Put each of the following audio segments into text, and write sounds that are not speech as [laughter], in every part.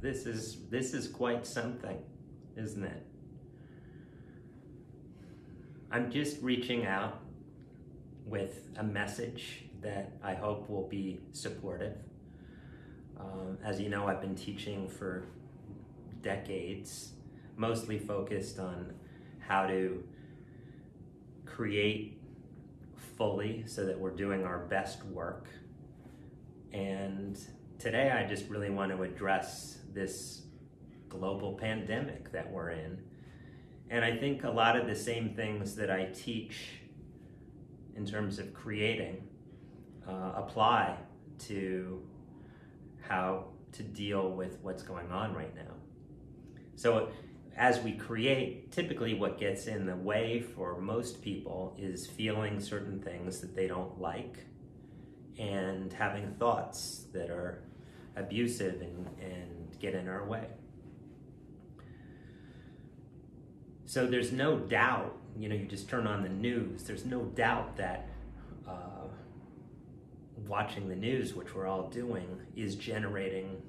This is this is quite something, isn't it? I'm just reaching out with a message that I hope will be supportive. Um, as you know, I've been teaching for decades, mostly focused on how to create fully so that we're doing our best work. And today I just really want to address this global pandemic that we're in. And I think a lot of the same things that I teach in terms of creating uh, apply to how to deal with what's going on right now. So as we create, typically what gets in the way for most people is feeling certain things that they don't like and having thoughts that are abusive and, and get in our way. So there's no doubt, you know, you just turn on the news, there's no doubt that uh, watching the news, which we're all doing, is generating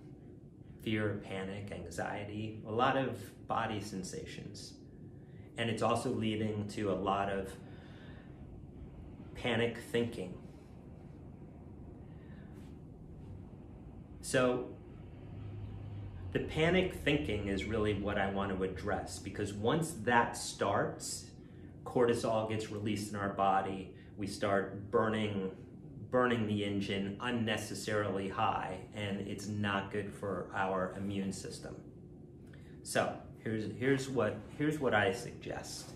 fear, panic, anxiety, a lot of body sensations. And it's also leading to a lot of panic thinking. So, the panic thinking is really what I want to address because once that starts, cortisol gets released in our body. We start burning burning the engine unnecessarily high and it's not good for our immune system. So here's, here's, what, here's what I suggest.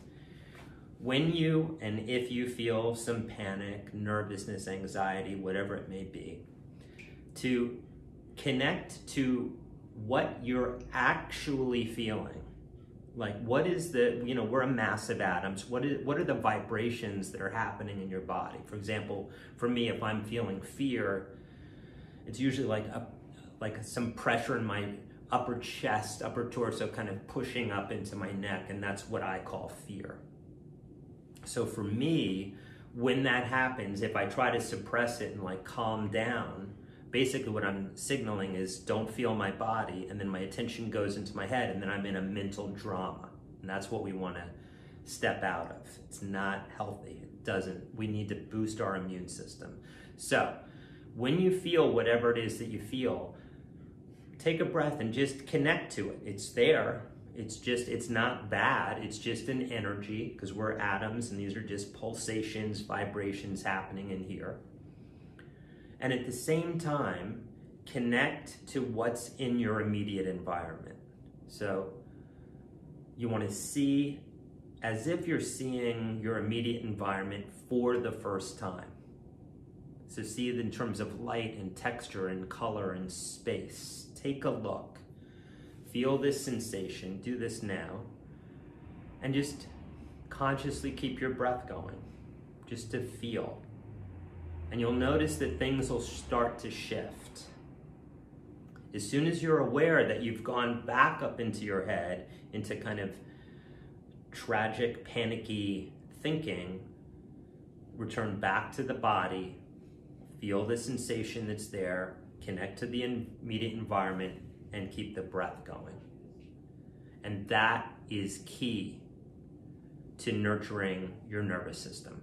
When you and if you feel some panic, nervousness, anxiety, whatever it may be, to connect to what you're actually feeling. Like what is the you know we're a mass of atoms. What is what are the vibrations that are happening in your body? For example for me if i'm feeling fear it's usually like a like some pressure in my upper chest upper torso kind of pushing up into my neck and that's what i call fear. So for me when that happens if i try to suppress it and like calm down basically what I'm signaling is don't feel my body, and then my attention goes into my head, and then I'm in a mental drama. And that's what we want to step out of. It's not healthy. It doesn't. We need to boost our immune system. So when you feel whatever it is that you feel, take a breath and just connect to it. It's there. It's just, it's not bad. It's just an energy because we're atoms and these are just pulsations, vibrations happening in here and at the same time, connect to what's in your immediate environment. So you want to see as if you're seeing your immediate environment for the first time. So see it in terms of light and texture and color and space. Take a look. Feel this sensation. Do this now. And just consciously keep your breath going, just to feel and you'll notice that things will start to shift. As soon as you're aware that you've gone back up into your head, into kind of tragic, panicky thinking, return back to the body, feel the sensation that's there, connect to the immediate environment, and keep the breath going. And that is key to nurturing your nervous system.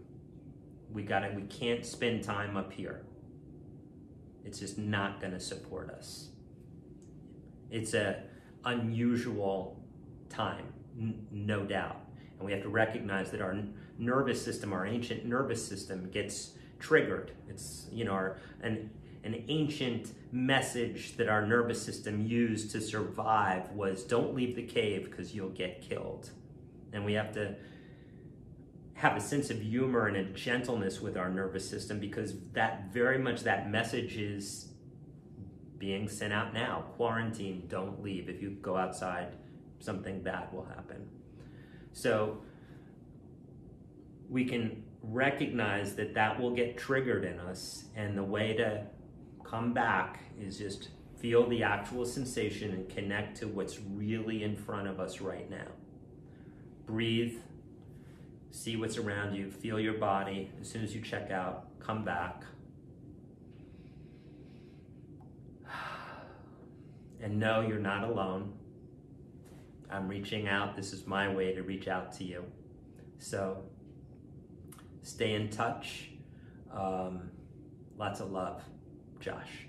We gotta, we can't spend time up here. It's just not gonna support us. It's a unusual time, no doubt. And we have to recognize that our nervous system, our ancient nervous system gets triggered. It's, you know, our, an, an ancient message that our nervous system used to survive was don't leave the cave because you'll get killed. And we have to have a sense of humor and a gentleness with our nervous system because that very much that message is being sent out now. Quarantine, don't leave. If you go outside, something bad will happen. So we can recognize that that will get triggered in us and the way to come back is just feel the actual sensation and connect to what's really in front of us right now. Breathe see what's around you, feel your body. As soon as you check out, come back. [sighs] and know you're not alone. I'm reaching out. This is my way to reach out to you. So stay in touch. Um, lots of love, Josh.